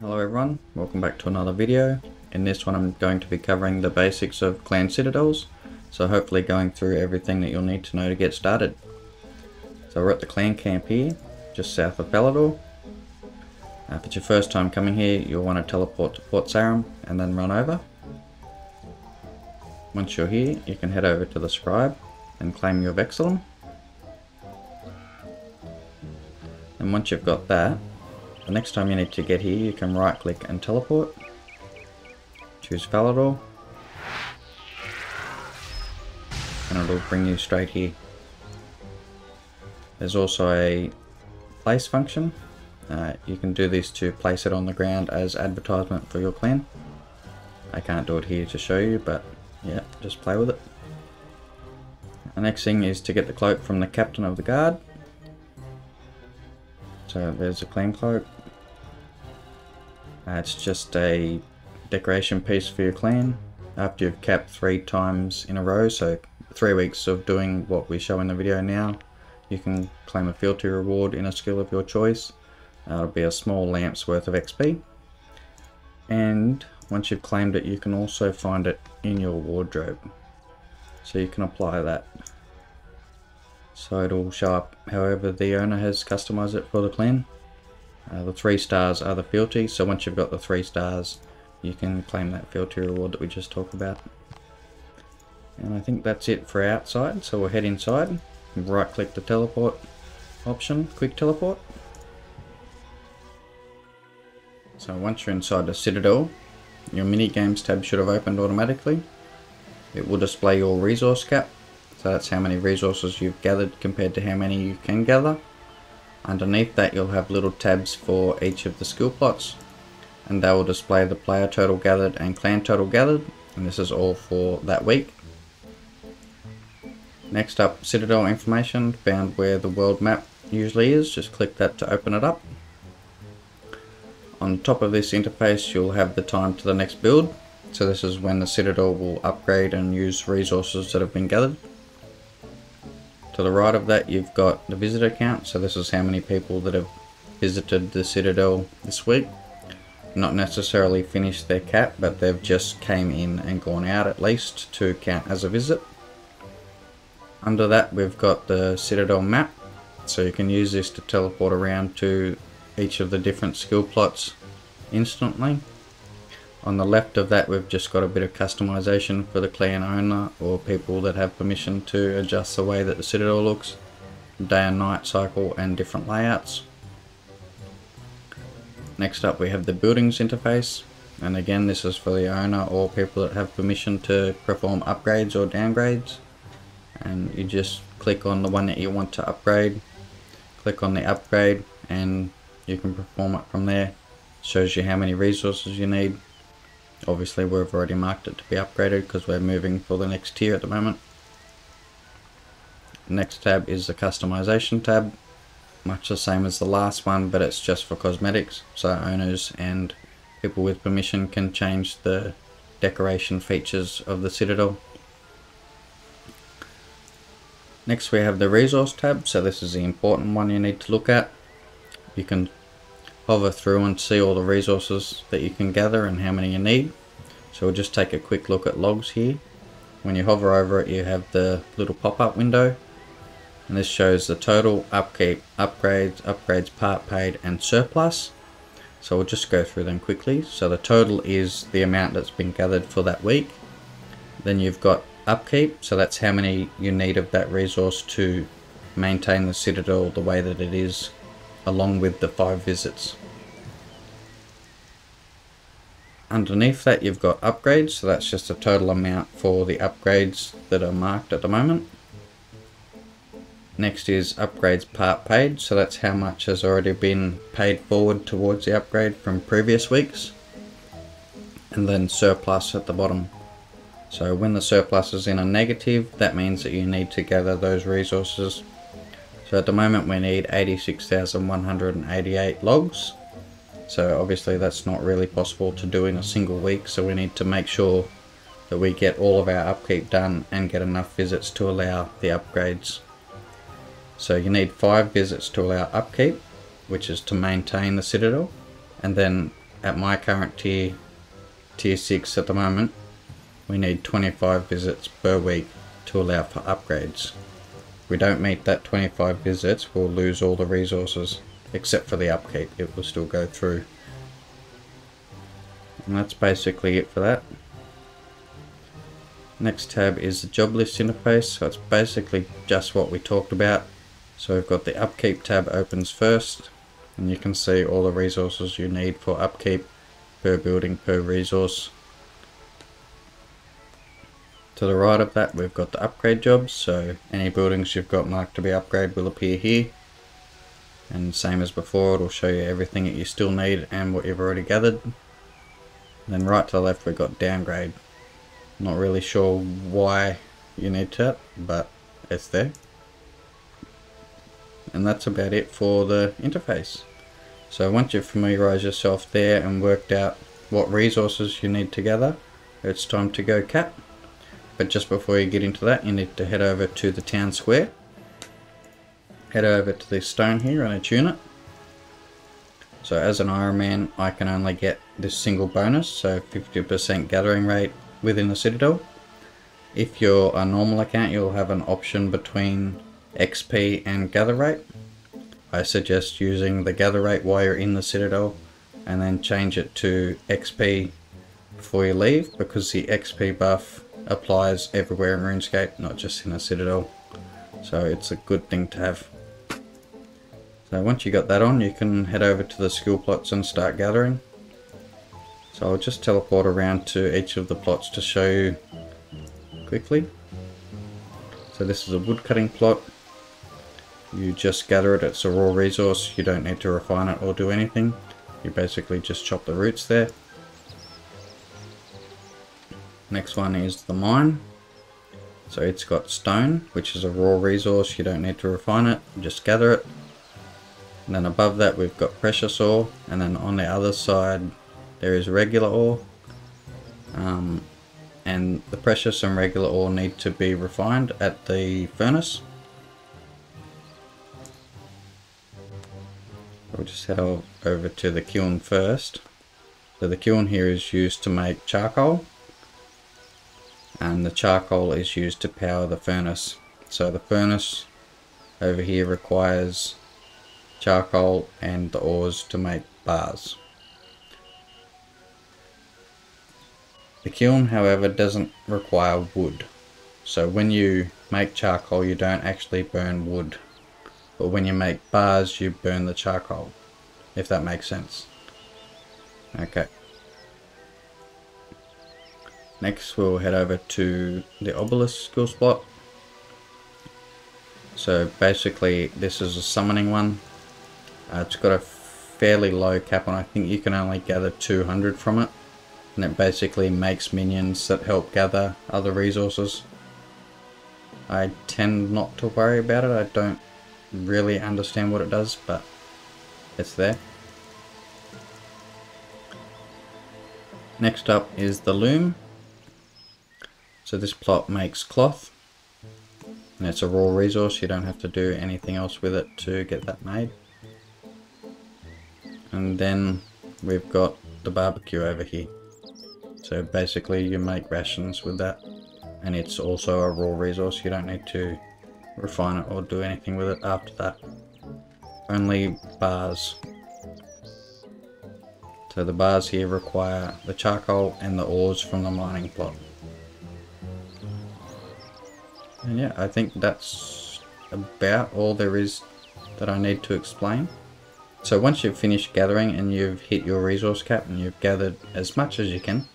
Hello everyone, welcome back to another video. In this one I'm going to be covering the basics of clan citadels, so hopefully going through everything that you'll need to know to get started. So we're at the clan camp here, just south of Falador. Uh, if it's your first time coming here, you'll want to teleport to Port Sarim and then run over. Once you're here, you can head over to the scribe and claim your Vexillum. And once you've got that, the next time you need to get here, you can right click and teleport. Choose Falador. And it'll bring you straight here. There's also a place function. Uh, you can do this to place it on the ground as advertisement for your clan. I can't do it here to show you, but yeah, just play with it. The next thing is to get the cloak from the captain of the guard. So there's a clan cloak. Uh, it's just a decoration piece for your clan after you've capped three times in a row. So three weeks of doing what we show in the video now. You can claim a fealty reward in a skill of your choice. Uh, it'll be a small lamp's worth of XP. And once you've claimed it, you can also find it in your wardrobe. So you can apply that. So it'll show up however the owner has customized it for the clan. Uh, the three stars are the fealty, so once you've got the three stars, you can claim that fealty reward that we just talked about. And I think that's it for outside, so we'll head inside. Right click the teleport option, quick teleport. So once you're inside the Citadel, your mini games tab should have opened automatically. It will display your resource cap, so that's how many resources you've gathered compared to how many you can gather. Underneath that you'll have little tabs for each of the skill plots and they will display the player total gathered and clan total gathered and this is all for that week. Next up Citadel information found where the world map usually is, just click that to open it up. On top of this interface you'll have the time to the next build so this is when the Citadel will upgrade and use resources that have been gathered. To the right of that you've got the visitor count, so this is how many people that have visited the Citadel this week. Not necessarily finished their cap, but they've just came in and gone out at least to count as a visit. Under that we've got the Citadel map, so you can use this to teleport around to each of the different skill plots instantly. On the left of that we've just got a bit of customization for the clan owner or people that have permission to adjust the way that the citadel looks, day and night cycle and different layouts. Next up we have the buildings interface. And again this is for the owner or people that have permission to perform upgrades or downgrades. And you just click on the one that you want to upgrade. Click on the upgrade and you can perform it from there. Shows you how many resources you need Obviously we've already marked it to be upgraded because we're moving for the next tier at the moment. Next tab is the customization tab. Much the same as the last one but it's just for cosmetics so owners and people with permission can change the decoration features of the citadel. Next we have the resource tab so this is the important one you need to look at. You can hover through and see all the resources that you can gather and how many you need. So we'll just take a quick look at logs here. When you hover over it you have the little pop-up window and this shows the total, upkeep, upgrades, upgrades part paid and surplus. So we'll just go through them quickly. So the total is the amount that's been gathered for that week. Then you've got upkeep, so that's how many you need of that resource to maintain the citadel the way that it is along with the five visits. Underneath that you've got upgrades, so that's just a total amount for the upgrades that are marked at the moment. Next is upgrades part paid, so that's how much has already been paid forward towards the upgrade from previous weeks. And then surplus at the bottom. So when the surplus is in a negative, that means that you need to gather those resources. So at the moment we need 86,188 logs. So obviously that's not really possible to do in a single week, so we need to make sure that we get all of our upkeep done and get enough visits to allow the upgrades. So you need 5 visits to allow upkeep, which is to maintain the citadel, and then at my current tier, tier 6 at the moment, we need 25 visits per week to allow for upgrades. If we don't meet that 25 visits, we'll lose all the resources, except for the upkeep, it will still go through. And that's basically it for that. Next tab is the job list interface, so it's basically just what we talked about. So we've got the upkeep tab opens first, and you can see all the resources you need for upkeep per building per resource. To the right of that we've got the upgrade jobs, so any buildings you've got marked to be upgraded will appear here. And same as before, it'll show you everything that you still need and what you've already gathered. And then right to the left we've got downgrade. Not really sure why you need that, but it's there. And that's about it for the interface. So once you've familiarized yourself there and worked out what resources you need to gather, it's time to go cap. But just before you get into that, you need to head over to the town square. Head over to this stone here and attune it. So as an Iron Man, I can only get this single bonus, so 50% gathering rate within the Citadel. If you're a normal account, you'll have an option between XP and gather rate. I suggest using the gather rate while you're in the Citadel and then change it to XP before you leave because the XP buff applies everywhere in RuneScape, not just in the Citadel. So it's a good thing to have. So once you got that on, you can head over to the skill plots and start gathering. So I'll just teleport around to each of the plots to show you quickly. So this is a wood cutting plot. You just gather it, it's a raw resource, you don't need to refine it or do anything. You basically just chop the roots there. Next one is the mine. So it's got stone, which is a raw resource, you don't need to refine it, just gather it. And then above that we've got precious ore, and then on the other side there is regular ore. Um, and the precious and regular ore need to be refined at the furnace. We'll just head over to the kiln first. So the kiln here is used to make charcoal and the charcoal is used to power the furnace. So the furnace over here requires charcoal and the ores to make bars. The kiln, however, doesn't require wood. So when you make charcoal, you don't actually burn wood. But when you make bars, you burn the charcoal. If that makes sense. Okay. Next, we'll head over to the obelisk skill spot. So basically, this is a summoning one. Uh, it's got a fairly low cap on. I think you can only gather 200 from it and it basically makes minions that help gather other resources. I tend not to worry about it, I don't really understand what it does, but it's there. Next up is the loom. So this plot makes cloth, and it's a raw resource, you don't have to do anything else with it to get that made. And then we've got the barbecue over here. So basically you make rations with that and it's also a raw resource, you don't need to refine it or do anything with it after that. Only bars. So the bars here require the charcoal and the ores from the mining plot. And yeah, I think that's about all there is that I need to explain. So once you've finished gathering and you've hit your resource cap and you've gathered as much as you can,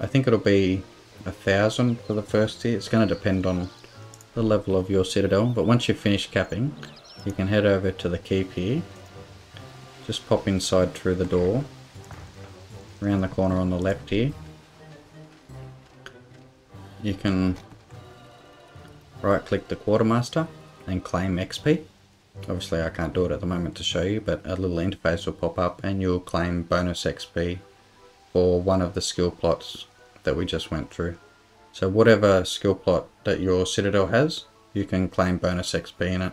I think it'll be a thousand for the first tier. It's going to depend on the level of your citadel. But once you've finished capping, you can head over to the keep here. Just pop inside through the door. Around the corner on the left here. You can right click the quartermaster and claim XP. Obviously I can't do it at the moment to show you, but a little interface will pop up and you'll claim bonus XP for one of the skill plots that we just went through. So whatever skill plot that your Citadel has, you can claim bonus XP in it.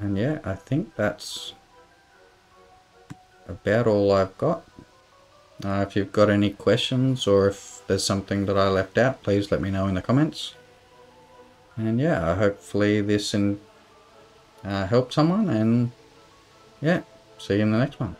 And yeah, I think that's about all I've got. Uh, if you've got any questions or if there's something that I left out, please let me know in the comments. And yeah, hopefully this in, uh, someone and yeah, see you in the next one.